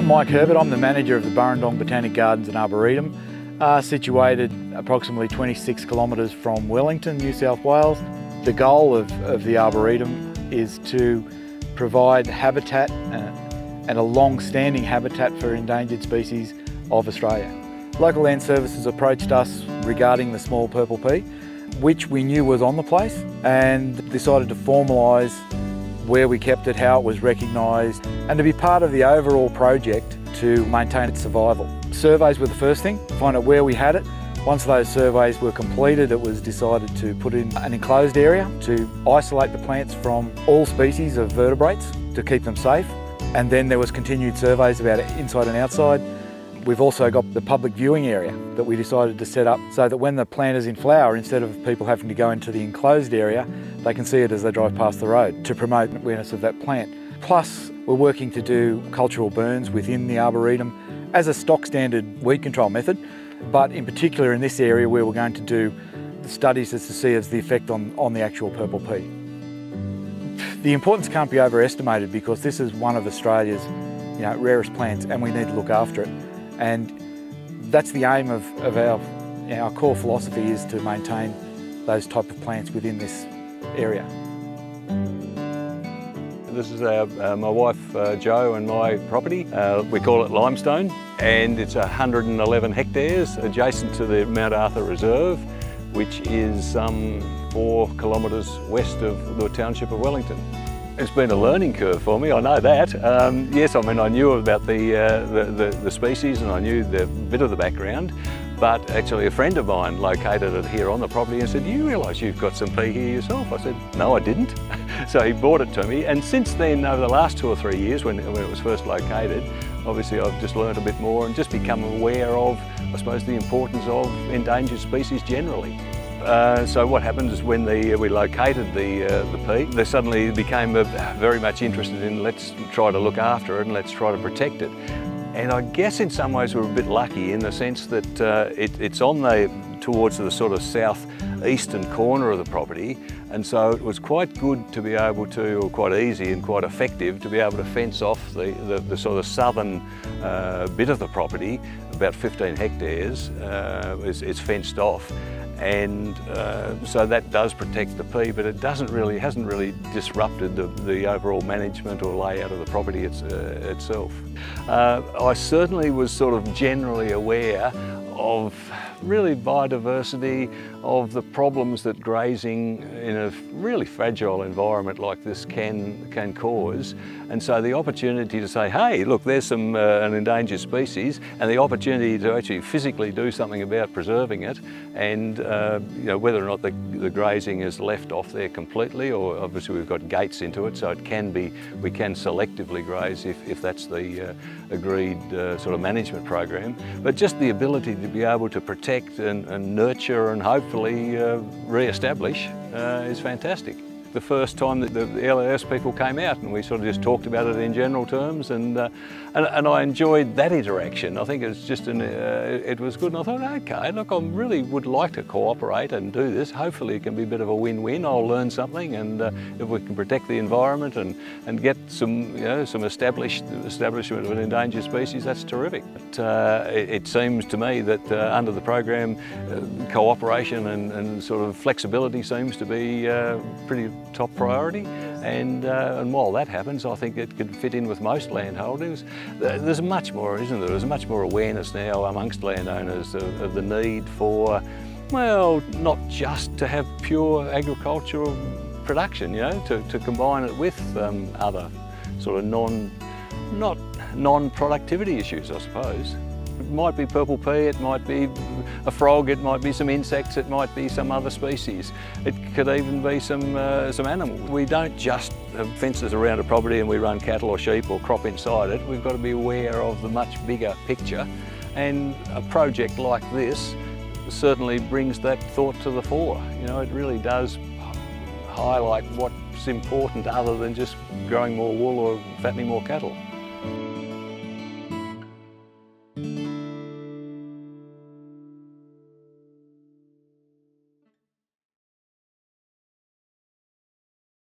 I'm Mike Herbert, I'm the manager of the Burrendong Botanic Gardens and Arboretum, uh, situated approximately 26 kilometres from Wellington, New South Wales. The goal of, of the Arboretum is to provide habitat uh, and a long-standing habitat for endangered species of Australia. Local Land Services approached us regarding the small purple pea, which we knew was on the place, and decided to formalise where we kept it, how it was recognised, and to be part of the overall project to maintain its survival. Surveys were the first thing, find out where we had it. Once those surveys were completed, it was decided to put in an enclosed area to isolate the plants from all species of vertebrates to keep them safe. And then there was continued surveys about it inside and outside. We've also got the public viewing area that we decided to set up so that when the plant is in flower, instead of people having to go into the enclosed area, they can see it as they drive past the road to promote awareness of that plant. Plus, we're working to do cultural burns within the Arboretum as a stock standard weed control method, but in particular in this area where we're going to do studies as to see as the effect on, on the actual purple pea. The importance can't be overestimated because this is one of Australia's you know, rarest plants and we need to look after it. And that's the aim of, of our, you know, our core philosophy is to maintain those type of plants within this area. This is our, uh, my wife uh, Jo and my property. Uh, we call it Limestone and it's 111 hectares adjacent to the Mount Arthur Reserve which is um, four kilometres west of the township of Wellington. It's been a learning curve for me, I know that. Um, yes, I mean I knew about the, uh, the, the, the, species and I knew the bit of the background, but actually a friend of mine located it here on the property and said, do you realise you've got some pea here yourself? I said, no I didn't. so he brought it to me and since then, over the last two or three years when, when it was first located, obviously I've just learned a bit more and just become aware of, I suppose, the importance of endangered species generally. Uh, so what happened is when the, we located the, uh, the peak, they suddenly became uh, very much interested in let's try to look after it and let's try to protect it. And I guess in some ways we're a bit lucky in the sense that uh, it, it's on the, towards the sort of southeastern corner of the property and so it was quite good to be able to, or quite easy and quite effective to be able to fence off the, the, the sort of southern uh, bit of the property, about 15 hectares, uh, is, is fenced off and uh, so that does protect the pea, but it doesn't really, hasn't really disrupted the, the overall management or layout of the property it's, uh, itself. Uh, I certainly was sort of generally aware of really biodiversity, of the problems that grazing in a really fragile environment like this can, can cause. And so the opportunity to say, hey, look, there's some uh, an endangered species, and the opportunity to actually physically do something about preserving it, and uh, you know, whether or not the, the grazing is left off there completely, or obviously we've got gates into it, so it can be, we can selectively graze if, if that's the uh, agreed uh, sort of management program. But just the ability to be able to protect and, and nurture and hopefully uh, re-establish uh, is fantastic the first time that the LLS people came out and we sort of just talked about it in general terms and uh, and, and, I enjoyed that interaction. I think it's just an, uh, it was good and I thought, okay, look, I really would like to cooperate and do this. Hopefully it can be a bit of a win-win. I'll learn something and uh, if we can protect the environment and, and get some, you know, some established establishment of an endangered species, that's terrific. But, uh, it, it, seems to me that uh, under the program, uh, cooperation and, and, sort of flexibility seems to be pretty top priority. And, uh, and while that happens, I think it could fit in with most landholdings. There's much more, isn't there? There's much more awareness now amongst landowners of, of the need for, well, not just to have pure agricultural production, you know, to, to combine it with um, other sort of non, not non-productivity issues, I suppose. It might be purple pea, it might be a frog, it might be some insects, it might be some other species. It could even be some, uh, some animal. We don't just have fences around a property and we run cattle or sheep or crop inside it. We've got to be aware of the much bigger picture and a project like this certainly brings that thought to the fore. You know, it really does highlight what's important other than just growing more wool or fattening more cattle.